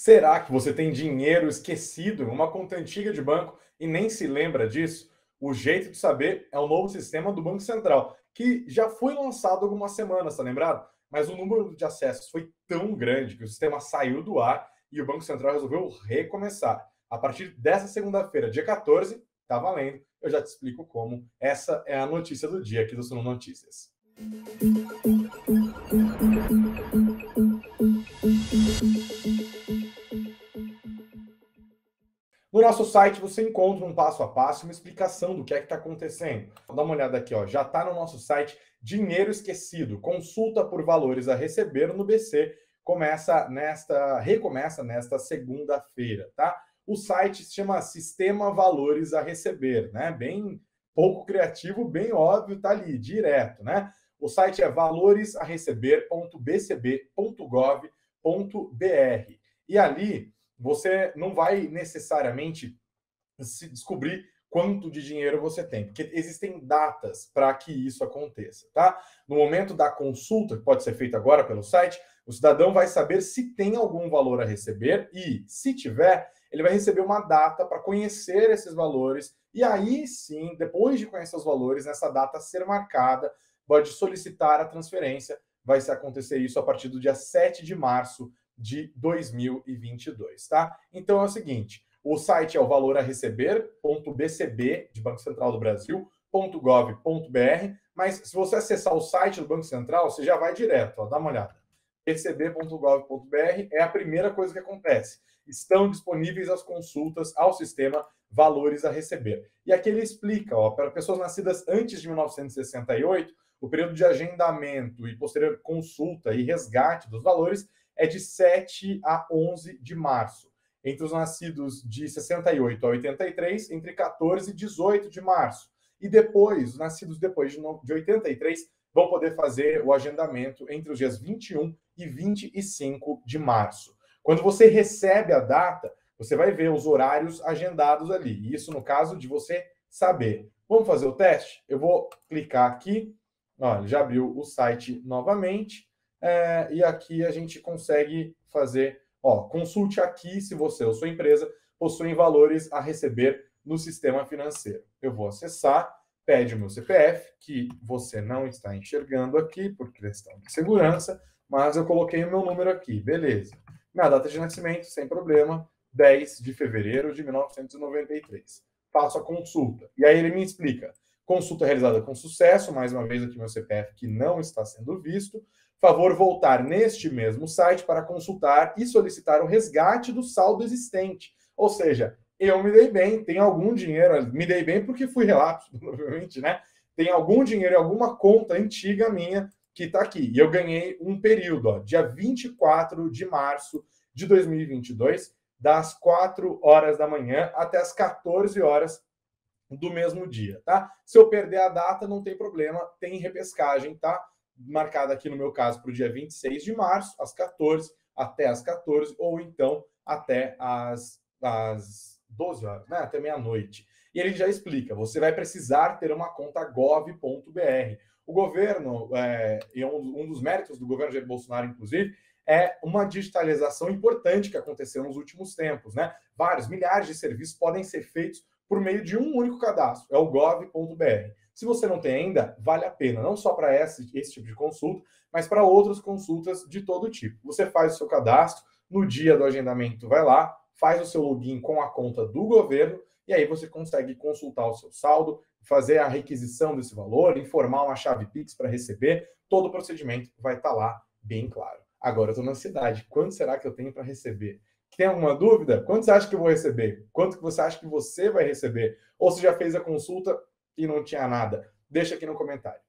Será que você tem dinheiro esquecido em uma conta antiga de banco e nem se lembra disso? O jeito de saber é o novo sistema do Banco Central, que já foi lançado algumas semanas, tá lembrado? Mas o número de acessos foi tão grande que o sistema saiu do ar e o Banco Central resolveu recomeçar. A partir dessa segunda-feira, dia 14, tá valendo. Eu já te explico como. Essa é a notícia do dia aqui do Suno Notícias. Nosso site você encontra um passo a passo, uma explicação do que é que está acontecendo. Dá uma olhada aqui, ó. Já está no nosso site Dinheiro Esquecido, consulta por valores a receber no BC. Começa nesta, recomeça nesta segunda-feira, tá? O site se chama Sistema Valores a Receber, né? Bem pouco criativo, bem óbvio, tá ali, direto, né? O site é valoresareceber.bcb.gov.br. E ali você não vai necessariamente se descobrir quanto de dinheiro você tem, porque existem datas para que isso aconteça, tá? No momento da consulta, que pode ser feita agora pelo site, o cidadão vai saber se tem algum valor a receber e, se tiver, ele vai receber uma data para conhecer esses valores e aí sim, depois de conhecer os valores, nessa data ser marcada, pode solicitar a transferência. Vai acontecer isso a partir do dia 7 de março de 2022, tá? Então é o seguinte, o site é o valor a receber.bcb de Banco Central do Brasil.gov.br, mas se você acessar o site do Banco Central, você já vai direto, ó, dá uma olhada. receber.gov.br é a primeira coisa que acontece. Estão disponíveis as consultas ao sistema Valores a Receber. E aqui ele explica, ó, para pessoas nascidas antes de 1968, o período de agendamento e posterior consulta e resgate dos valores é de 7 a 11 de março. Entre os nascidos de 68 a 83, entre 14 e 18 de março. E depois, os nascidos depois de 83 vão poder fazer o agendamento entre os dias 21 e 25 de março. Quando você recebe a data, você vai ver os horários agendados ali. Isso no caso de você saber. Vamos fazer o teste? Eu vou clicar aqui. Olha, já abriu o site novamente. É, e aqui a gente consegue fazer, ó, consulte aqui se você ou sua empresa possuem valores a receber no sistema financeiro. Eu vou acessar, pede o meu CPF, que você não está enxergando aqui por questão de segurança, mas eu coloquei o meu número aqui, beleza. Minha data de nascimento, sem problema, 10 de fevereiro de 1993. Faço a consulta. E aí ele me explica. Consulta realizada com sucesso, mais uma vez aqui meu CPF que não está sendo visto favor voltar neste mesmo site para consultar e solicitar o resgate do saldo existente. Ou seja, eu me dei bem, tenho algum dinheiro, me dei bem porque fui relapso, provavelmente, né? Tem algum dinheiro em alguma conta antiga minha que está aqui. E eu ganhei um período, ó, dia 24 de março de 2022, das 4 horas da manhã até as 14 horas do mesmo dia, tá? Se eu perder a data, não tem problema, tem repescagem, tá? Marcada aqui no meu caso para o dia 26 de março, às 14, até às 14, ou então até às, às 12 horas, né? até meia-noite. E ele já explica: você vai precisar ter uma conta gov.br. O governo, é, e um, um dos méritos do governo Jair Bolsonaro, inclusive, é uma digitalização importante que aconteceu nos últimos tempos. Né? Vários, milhares de serviços podem ser feitos por meio de um único cadastro, é o gov.br. Se você não tem ainda, vale a pena, não só para esse, esse tipo de consulta, mas para outras consultas de todo tipo. Você faz o seu cadastro, no dia do agendamento vai lá, faz o seu login com a conta do governo e aí você consegue consultar o seu saldo, fazer a requisição desse valor, informar uma chave Pix para receber, todo o procedimento vai estar tá lá bem claro. Agora eu estou na cidade, quanto será que eu tenho para receber? Tem alguma dúvida? Quanto você acha que eu vou receber? Quanto que você acha que você vai receber? Ou você já fez a consulta e não tinha nada? Deixa aqui no comentário.